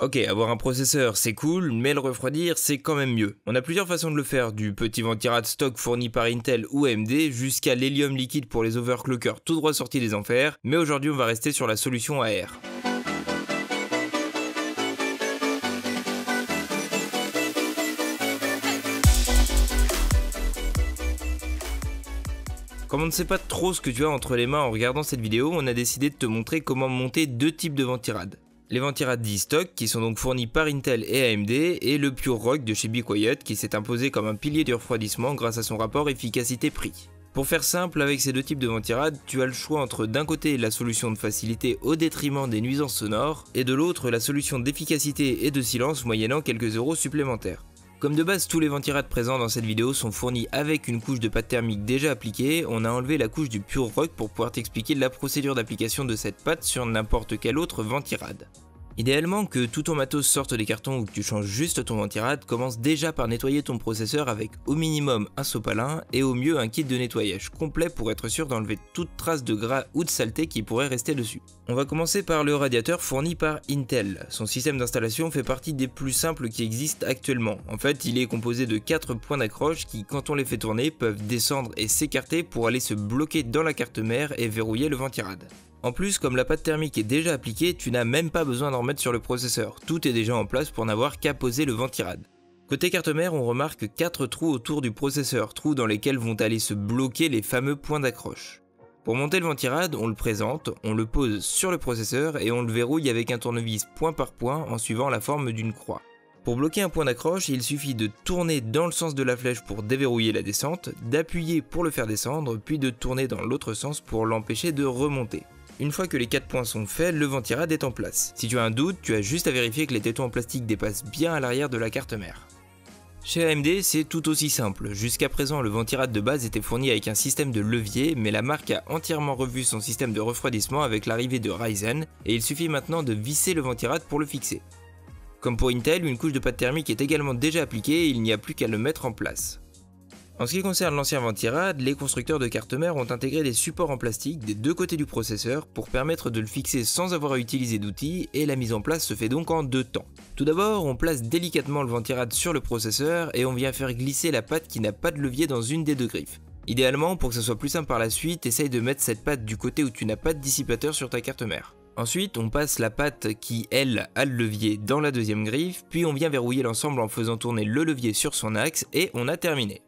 Ok, avoir un processeur c'est cool, mais le refroidir c'est quand même mieux. On a plusieurs façons de le faire, du petit ventirad stock fourni par Intel ou AMD jusqu'à l'hélium liquide pour les overclockers tout droit sortis des enfers, mais aujourd'hui on va rester sur la solution AR. Comme on ne sait pas trop ce que tu as entre les mains en regardant cette vidéo, on a décidé de te montrer comment monter deux types de ventirad. Les ventirad 10 stock qui sont donc fournis par Intel et AMD et le Pure Rock de chez Be qui s'est imposé comme un pilier du refroidissement grâce à son rapport efficacité-prix. Pour faire simple, avec ces deux types de ventirad, tu as le choix entre d'un côté la solution de facilité au détriment des nuisances sonores, et de l'autre la solution d'efficacité et de silence moyennant quelques euros supplémentaires. Comme de base tous les ventirades présents dans cette vidéo sont fournis avec une couche de pâte thermique déjà appliquée, on a enlevé la couche du Pure Rock pour pouvoir t'expliquer la procédure d'application de cette pâte sur n'importe quel autre ventirad. Idéalement, que tout ton matos sorte des cartons ou que tu changes juste ton ventirad, commence déjà par nettoyer ton processeur avec au minimum un sopalin et au mieux un kit de nettoyage complet pour être sûr d'enlever toute trace de gras ou de saleté qui pourrait rester dessus. On va commencer par le radiateur fourni par Intel. Son système d'installation fait partie des plus simples qui existent actuellement. En fait, il est composé de 4 points d'accroche qui, quand on les fait tourner, peuvent descendre et s'écarter pour aller se bloquer dans la carte mère et verrouiller le ventirad. En plus, comme la pâte thermique est déjà appliquée, tu n'as même pas besoin d'en remettre sur le processeur, tout est déjà en place pour n'avoir qu'à poser le ventirad. Côté carte mère, on remarque 4 trous autour du processeur, trous dans lesquels vont aller se bloquer les fameux points d'accroche. Pour monter le ventirad, on le présente, on le pose sur le processeur et on le verrouille avec un tournevis point par point en suivant la forme d'une croix. Pour bloquer un point d'accroche, il suffit de tourner dans le sens de la flèche pour déverrouiller la descente, d'appuyer pour le faire descendre, puis de tourner dans l'autre sens pour l'empêcher de remonter. Une fois que les 4 points sont faits, le ventirad est en place. Si tu as un doute, tu as juste à vérifier que les tétons en plastique dépassent bien à l'arrière de la carte mère. Chez AMD, c'est tout aussi simple. Jusqu'à présent, le ventirad de base était fourni avec un système de levier, mais la marque a entièrement revu son système de refroidissement avec l'arrivée de Ryzen, et il suffit maintenant de visser le ventirad pour le fixer. Comme pour Intel, une couche de pâte thermique est également déjà appliquée et il n'y a plus qu'à le mettre en place. En ce qui concerne l'ancien ventirad, les constructeurs de cartes mères ont intégré des supports en plastique des deux côtés du processeur pour permettre de le fixer sans avoir à utiliser d'outils et la mise en place se fait donc en deux temps. Tout d'abord, on place délicatement le ventirad sur le processeur et on vient faire glisser la patte qui n'a pas de levier dans une des deux griffes. Idéalement, pour que ce soit plus simple par la suite, essaye de mettre cette patte du côté où tu n'as pas de dissipateur sur ta carte mère. Ensuite, on passe la patte qui, elle, a le levier dans la deuxième griffe, puis on vient verrouiller l'ensemble en faisant tourner le levier sur son axe et on a terminé.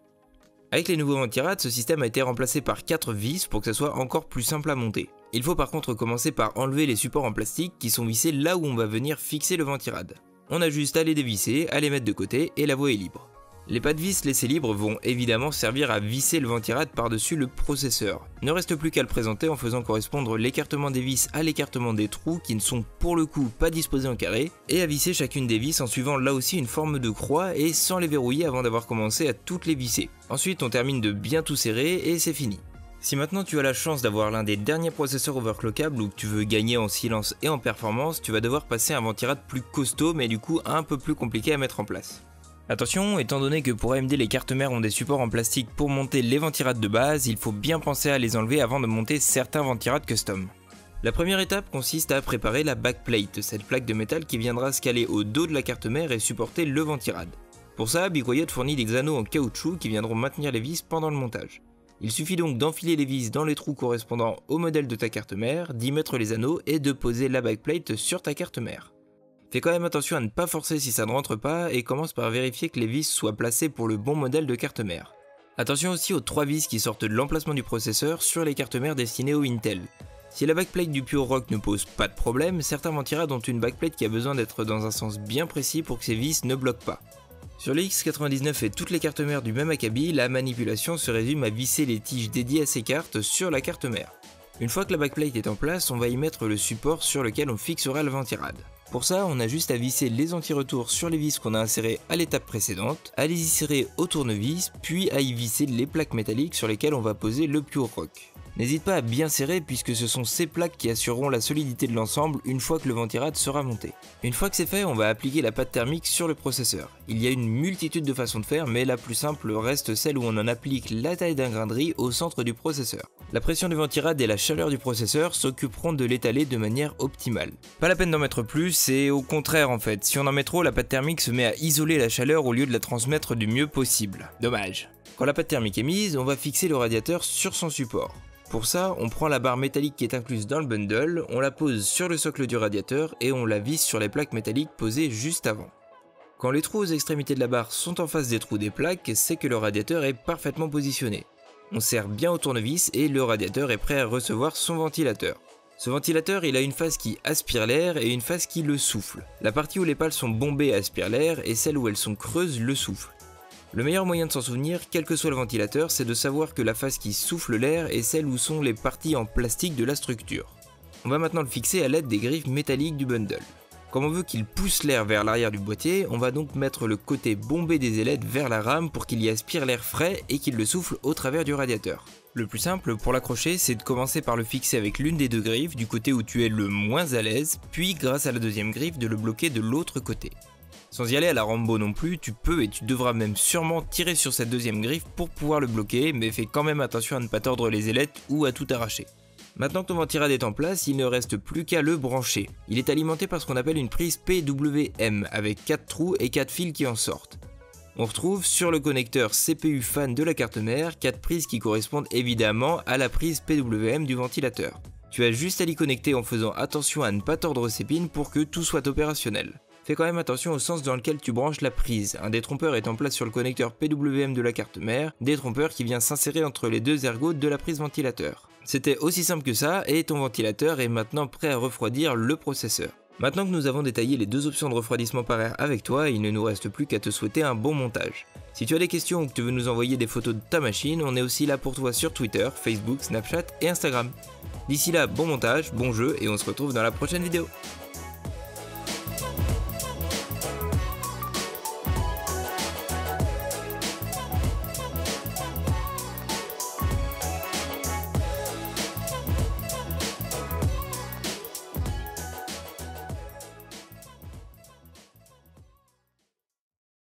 Avec les nouveaux ventirades, ce système a été remplacé par 4 vis pour que ce soit encore plus simple à monter. Il faut par contre commencer par enlever les supports en plastique qui sont vissés là où on va venir fixer le ventirad. On a juste à les dévisser, à les mettre de côté et la voie est libre. Les pas de vis laissés libres vont évidemment servir à visser le ventirad par-dessus le processeur. Ne reste plus qu'à le présenter en faisant correspondre l'écartement des vis à l'écartement des trous qui ne sont pour le coup pas disposés en carré, et à visser chacune des vis en suivant là aussi une forme de croix et sans les verrouiller avant d'avoir commencé à toutes les visser. Ensuite on termine de bien tout serrer et c'est fini. Si maintenant tu as la chance d'avoir l'un des derniers processeurs overclockables ou que tu veux gagner en silence et en performance, tu vas devoir passer un ventirad plus costaud mais du coup un peu plus compliqué à mettre en place. Attention, étant donné que pour AMD les cartes mères ont des supports en plastique pour monter les ventirades de base, il faut bien penser à les enlever avant de monter certains ventirades custom. La première étape consiste à préparer la backplate, cette plaque de métal qui viendra se caler au dos de la carte mère et supporter le ventirad. Pour ça, Bicoyote fournit des anneaux en caoutchouc qui viendront maintenir les vis pendant le montage. Il suffit donc d'enfiler les vis dans les trous correspondant au modèle de ta carte mère, d'y mettre les anneaux et de poser la backplate sur ta carte mère. Fais quand même attention à ne pas forcer si ça ne rentre pas et commence par vérifier que les vis soient placées pour le bon modèle de carte mère. Attention aussi aux trois vis qui sortent de l'emplacement du processeur sur les cartes mères destinées au Intel. Si la backplate du Pure Rock ne pose pas de problème, certains ventirades ont une backplate qui a besoin d'être dans un sens bien précis pour que ces vis ne bloquent pas. Sur les X99 et toutes les cartes mères du même acabit, la manipulation se résume à visser les tiges dédiées à ces cartes sur la carte mère. Une fois que la backplate est en place, on va y mettre le support sur lequel on fixera le ventirad. Pour ça, on a juste à visser les anti-retours sur les vis qu'on a insérées à l'étape précédente, à les y serrer au tournevis, puis à y visser les plaques métalliques sur lesquelles on va poser le Pure Rock. N'hésite pas à bien serrer puisque ce sont ces plaques qui assureront la solidité de l'ensemble une fois que le ventirad sera monté. Une fois que c'est fait, on va appliquer la pâte thermique sur le processeur. Il y a une multitude de façons de faire, mais la plus simple reste celle où on en applique la taille d'un grain de riz au centre du processeur. La pression du ventirad et la chaleur du processeur s'occuperont de l'étaler de manière optimale. Pas la peine d'en mettre plus, c'est au contraire en fait. Si on en met trop, la pâte thermique se met à isoler la chaleur au lieu de la transmettre du mieux possible. Dommage. Quand la pâte thermique est mise, on va fixer le radiateur sur son support. Pour ça, on prend la barre métallique qui est incluse dans le bundle, on la pose sur le socle du radiateur et on la visse sur les plaques métalliques posées juste avant. Quand les trous aux extrémités de la barre sont en face des trous des plaques, c'est que le radiateur est parfaitement positionné. On serre bien au tournevis et le radiateur est prêt à recevoir son ventilateur. Ce ventilateur, il a une face qui aspire l'air et une face qui le souffle. La partie où les pales sont bombées aspire l'air et celle où elles sont creuses le souffle. Le meilleur moyen de s'en souvenir, quel que soit le ventilateur, c'est de savoir que la face qui souffle l'air est celle où sont les parties en plastique de la structure. On va maintenant le fixer à l'aide des griffes métalliques du bundle. Comme on veut qu'il pousse l'air vers l'arrière du boîtier, on va donc mettre le côté bombé des ailettes vers la rame pour qu'il y aspire l'air frais et qu'il le souffle au travers du radiateur. Le plus simple pour l'accrocher, c'est de commencer par le fixer avec l'une des deux griffes du côté où tu es le moins à l'aise, puis grâce à la deuxième griffe de le bloquer de l'autre côté. Sans y aller à la Rambo non plus, tu peux et tu devras même sûrement tirer sur cette deuxième griffe pour pouvoir le bloquer, mais fais quand même attention à ne pas tordre les ailettes ou à tout arracher. Maintenant que ton ventirad est en place, il ne reste plus qu'à le brancher. Il est alimenté par ce qu'on appelle une prise PWM, avec 4 trous et 4 fils qui en sortent. On retrouve sur le connecteur CPU fan de la carte mère 4 prises qui correspondent évidemment à la prise PWM du ventilateur. Tu as juste à l'y connecter en faisant attention à ne pas tordre ces pins pour que tout soit opérationnel. Fais quand même attention au sens dans lequel tu branches la prise. Un détrompeur est en place sur le connecteur PWM de la carte mère, détrompeur qui vient s'insérer entre les deux ergots de la prise ventilateur. C'était aussi simple que ça et ton ventilateur est maintenant prêt à refroidir le processeur. Maintenant que nous avons détaillé les deux options de refroidissement par air avec toi, il ne nous reste plus qu'à te souhaiter un bon montage. Si tu as des questions ou que tu veux nous envoyer des photos de ta machine, on est aussi là pour toi sur Twitter, Facebook, Snapchat et Instagram. D'ici là, bon montage, bon jeu et on se retrouve dans la prochaine vidéo.